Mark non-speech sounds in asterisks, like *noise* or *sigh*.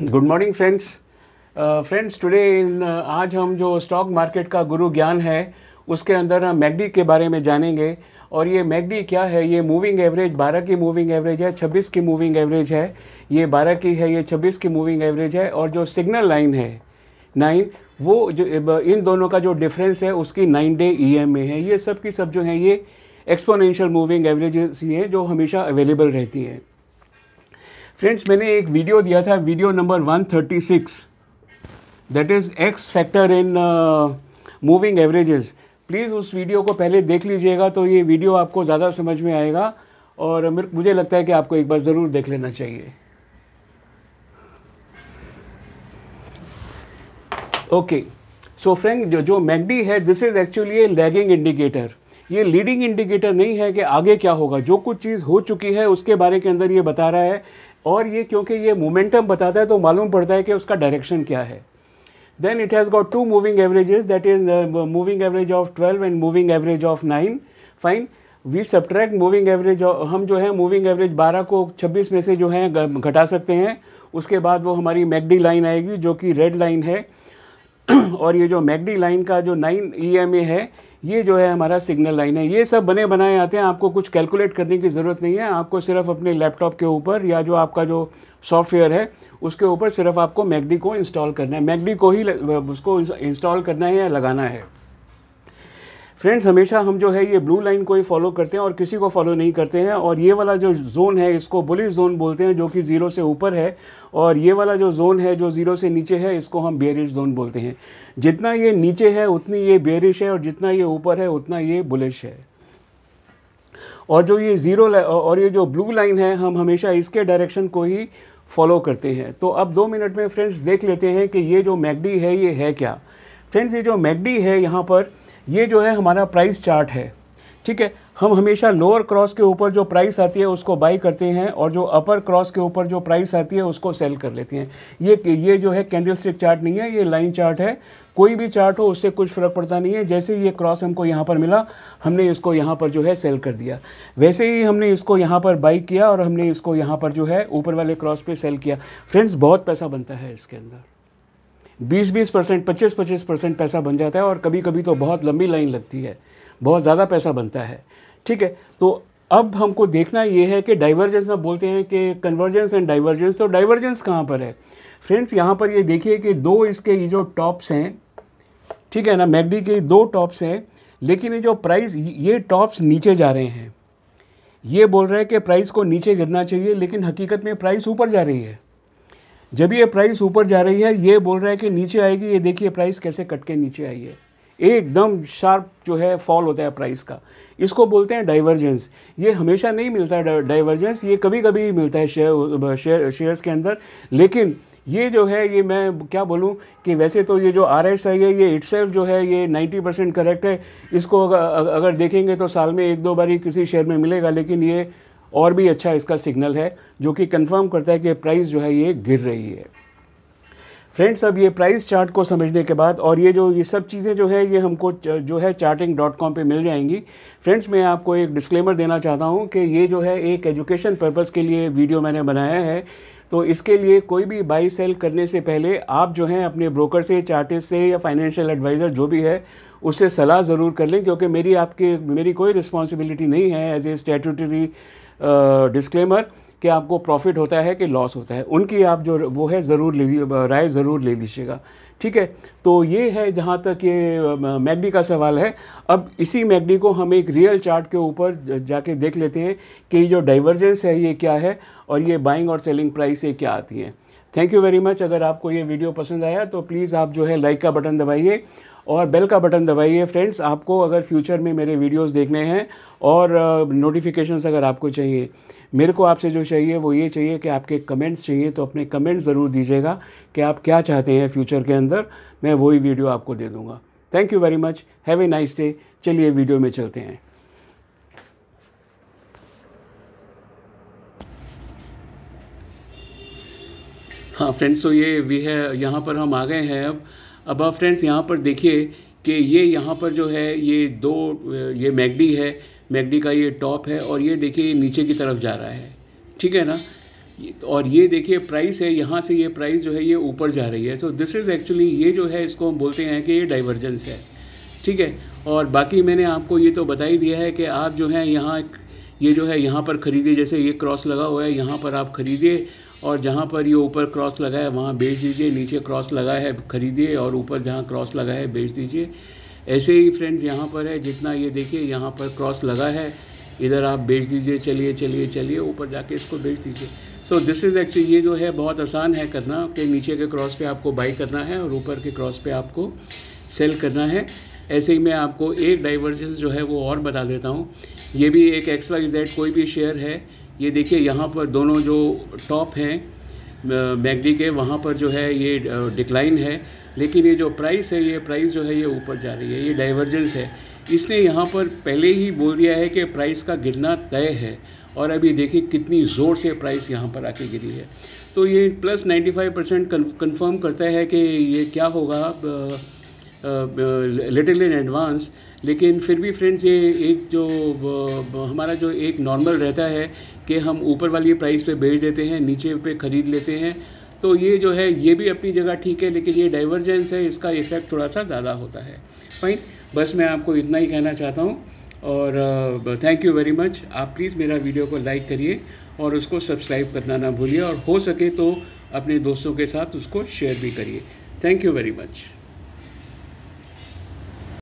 Good morning friends friends today in आज हम जो स्टॉक मार्केट का गुरु ज्ञान है, उसके अंदर हम मैगडी के बारे में जानेंगे। और ये मैगडी क्या है? ये मूविंग एवरेज 12 की मूविंग एवरेज है 26 की मूविंग एवरेज है। ये 12 की है, ये 26 की मूविंग एवरेज है। और जो सिग्नल लाइन है नाइन वो जो इन दोनों का जो डिफरेंस है, उसकी नाइन डे ई में है। ये सब की सब जो है, ये एक्सपोनेंशियल मूविंग एवरेजेस ही हैं, जो हमेशा अवेलेबल रहती हैं। फ्रेंड्स मैंने एक वीडियो दिया था video number 136 that is X factor in moving averages please उस वीडियो को पहले देख लीजिएगा तो ये वीडियो आपको ज़्यादा समझ में आएगा और मुझे लगता है कि आपको एक बार ज़रूर देख लेना चाहिए। ओके सो फ्रेंड जो जो मैगडी है this is actually a lagging indicator ये लीडिंग इंडिकेटर नहीं है कि आगे क्या होगा। जो कुछ चीज़ हो चुकी है, उसके बारे के अंदर ये बता रहा है और ये क्योंकि ये मोमेंटम बताता है तो मालूम पड़ता है कि उसका डायरेक्शन क्या है। Then it has got to moving averages that is moving average of twelve and moving average of nine fine we subtract moving average हम जो है मूविंग एवरेज 12 को 26 में से जो है घटा सकते हैं। उसके बाद वो हमारी मैगडी लाइन आएगी, जो कि रेड लाइन है। *clears throat* और ये जो मैगडी लाइन का जो नाइन ई है ये जो है हमारा सिग्नल लाइन है। ये सब बने बनाए आते हैं। आपको कुछ कैलकुलेट करने की ज़रूरत नहीं है। आपको सिर्फ़ अपने लैपटॉप के ऊपर या जो आपका जो सॉफ्टवेयर है, उसके ऊपर सिर्फ़ आपको मैगडी को इंस्टॉल करना है। मैगडी को ही उसको इंस्टॉल करना है या लगाना है। फ्रेंड्स हमेशा हम जो है ये ब्लू लाइन को ही फॉलो करते हैं और किसी को फॉलो नहीं करते हैं और ये वाला जो जोन है, इसको बुलिश जोन बोलते हैं जो कि ज़ीरो से ऊपर है और ये वाला जो जोन है, जो ज़ीरो से नीचे है, इसको हम बेरिश जोन बोलते हैं। जितना ये नीचे है, उतनी ये बेरिश है और जितना ये ऊपर है, उतना ये बुलिश है। और जो ये ज़ीरो और ये जो ब्लू लाइन है, हम हमेशा इसके डायरेक्शन को ही फॉलो करते हैं। तो अब दो मिनट में फ्रेंड्स देख लेते हैं कि ये जो मैगडी है, ये है क्या। फ्रेंड्स ये जो मैगडी है, यहाँ पर ये जो है हमारा प्राइस चार्ट है। ठीक है? हम हमेशा लोअर क्रॉस के ऊपर जो प्राइस आती है उसको बाई करते हैं और जो अपर क्रॉस के ऊपर जो प्राइस आती है उसको सेल कर लेते हैं। ये ये जो है कैंडल स्टिक चार्ट नहीं है, ये लाइन चार्ट है। कोई भी चार्ट हो, उससे कुछ फ़र्क पड़ता नहीं है। जैसे ये क्रॉस हमको यहाँ पर मिला, हमने इसको यहाँ पर जो है सेल कर दिया। वैसे ही हमने इसको यहाँ पर बाई किया और हमने इसको यहाँ पर जो है ऊपर वाले क्रॉस पे सेल किया। फ्रेंड्स बहुत पैसा बनता है इसके अंदर। बीस बीस परसेंट, पच्चीस पच्चीस परसेंट पैसा बन जाता है और कभी कभी तो बहुत लंबी लाइन लगती है। बहुत ज़्यादा पैसा बनता है। ठीक है? तो अब हमको देखना ये है कि डाइवर्जेंस हम बोलते हैं कि कन्वर्जेंस एंड डाइवर्जेंस तो डाइवर्जेंस कहाँ पर है? फ्रेंड्स यहाँ पर ये देखिए कि दो इसके ये जो टॉप्स हैं, ठीक है ना, मैगडी के दो टॉप्स हैं, लेकिन ये जो प्राइस ये टॉप्स नीचे जा रहे हैं। ये बोल रहे हैं कि प्राइस को नीचे गिरना चाहिए, लेकिन हकीकत में प्राइस ऊपर जा रही है। जब ये प्राइस ऊपर जा रही है, ये बोल रहा है कि नीचे आएगी, ये देखिए प्राइस कैसे कट के नीचे आई है। एकदम शार्प जो है फॉल होता है प्राइस का। इसको बोलते हैं डाइवर्जेंस ये हमेशा नहीं मिलता है डाइवर्जेंस ये कभी कभी मिलता है शेयर शेयर शेयर्स के अंदर। लेकिन ये जो है, ये मैं क्या बोलूँ कि वैसे तो ये जो आर एस आई है, ये इट्स जो है, ये 90 परसेंट करेक्ट है। इसको अगर अगर देखेंगे तो साल में एक दो बार किसी शेयर में मिलेगा, लेकिन ये और भी अच्छा इसका सिग्नल है, जो कि कंफर्म करता है कि प्राइस जो है ये गिर रही है। फ्रेंड्स अब ये प्राइस चार्ट को समझने के बाद और ये जो, ये सब चीज़ें जो है, ये हमको जो है चार्टिंग डॉट कॉम पर मिल जाएँगी। फ्रेंड्स मैं आपको एक डिस्क्लेमर देना चाहता हूँ कि ये जो है एक एजुकेशन पर्पज़ के लिए वीडियो मैंने बनाया है। तो इसके लिए कोई भी बाई सेल करने से पहले आप जो हैं अपने ब्रोकर से चार्टिस्ट से या फाइनेंशियल एडवाइज़र जो भी है, उससे सलाह ज़रूर कर लें, क्योंकि मेरी आपके, मेरी कोई रिस्पॉन्सिबिलिटी नहीं है एज ए स्टेटूटरी डिस्क्लेमर कि आपको प्रॉफिट होता है कि लॉस होता है, उनकी आप जो वो है, ज़रूर ले राय ज़रूर ले लीजिएगा। ठीक है? तो ये है जहाँ तक ये मैगडी का सवाल है। अब इसी मैगडी को हम एक रियल चार्ट के ऊपर जाके देख लेते हैं कि जो डाइवर्जेंस है, ये क्या है और ये बाइंग और सेलिंग प्राइस ये क्या आती है। Thank you very much. अगर आपको ये वीडियो पसंद आया तो प्लीज़ आप जो है लाइक का बटन दबाइए और बेल का बटन दबाइए फ्रेंड्स आपको अगर फ्यूचर में मेरे वीडियोस देखने हैं और नोटिफिकेशंस अगर आपको चाहिए, मेरे को आपसे जो चाहिए वो ये चाहिए कि आपके कमेंट्स चाहिए तो अपने कमेंट्स ज़रूर दीजिएगा कि आप क्या चाहते हैं फ्यूचर के अंदर, मैं वही वीडियो आपको दे दूँगा। Thank you very much have a nice day चलिए वीडियो में चलते हैं। हाँ फ्रेंड्स तो ये वी है, यहाँ पर हम आ गए हैं अब। अब आप फ्रेंड्स यहाँ पर देखिए कि ये यहाँ पर जो है, ये दो, ये मैगडी है। मैगडी का ये टॉप है और ये देखिए, ये नीचे की तरफ़ जा रहा है। ठीक है ना? और ये देखिए प्राइस है, यहाँ से ये प्राइस जो है, ये ऊपर जा रही है। सो दिस इज़ एक्चुअली ये जो है, इसको हम बोलते हैं कि ये डाइवर्जेंस है। ठीक है? और बाकी मैंने आपको ये तो बता ही दिया है कि आप जो है, यहाँ ये जो है, यहाँ पर ख़रीदिए। जैसे ये क्रॉस लगा हुआ है, यहाँ पर आप ख़रीदिए। और जहाँ पर ये ऊपर क्रॉस लगा है, वहाँ बेच दीजिए, नीचे क्रॉस लगा है, ख़रीदिए और ऊपर जहाँ क्रॉस लगा है, बेच दीजिए। ऐसे ही फ्रेंड्स, यहाँ पर है, जितना ये देखिए, यहाँ पर क्रॉस लगा है, इधर आप बेच दीजिए, चलिए चलिए चलिए, ऊपर जाके इसको बेच दीजिए। सो दिस इज़ एक्चुअली ये जो है, बहुत आसान है करना, कि नीचे के क्रॉस पे आपको बाई करना है और ऊपर के क्रॉस पे आपको सेल करना है। ऐसे ही मैं आपको एक डाइवर्जेंस जो है, वो और बता देता हूँ। ये भी एक एक्स वाई जेड कोई भी शेयर है ये देखिए, यहाँ पर दोनों जो टॉप हैं मैगडी के, वहाँ पर जो है ये डिक्लाइन है। लेकिन ये जो प्राइस है, ये प्राइस जो है, ये ऊपर जा रही है, ये डाइवर्जेंस है। इसने यहाँ पर पहले ही बोल दिया है कि प्राइस का गिरना तय है। और अभी देखिए कितनी ज़ोर से प्राइस यहाँ पर आके गिरी है। तो ये प्लस 95 परसेंट कन्फर्म करता है कि ये क्या होगा लिटिल इन एडवांस लेकिन फिर भी फ्रेंड्स ये एक जो हमारा जो एक नॉर्मल रहता है कि हम ऊपर वाली प्राइस पे बेच देते हैं, नीचे पे ख़रीद लेते हैं तो ये जो है, ये भी अपनी जगह ठीक है, लेकिन ये डाइवर्जेंस है, इसका इफ़ेक्ट थोड़ा सा ज़्यादा होता है। फाइन बस मैं आपको इतना ही कहना चाहता हूँ, और थैंक यू वेरी मच आप प्लीज़ मेरा वीडियो को लाइक करिए, और उसको सब्सक्राइब करना ना भूलिए, और हो सके तो अपने दोस्तों के साथ उसको शेयर भी करिए। Thank you very much